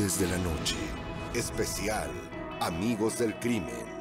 Desde la noche. Especial Amigos del Crimen.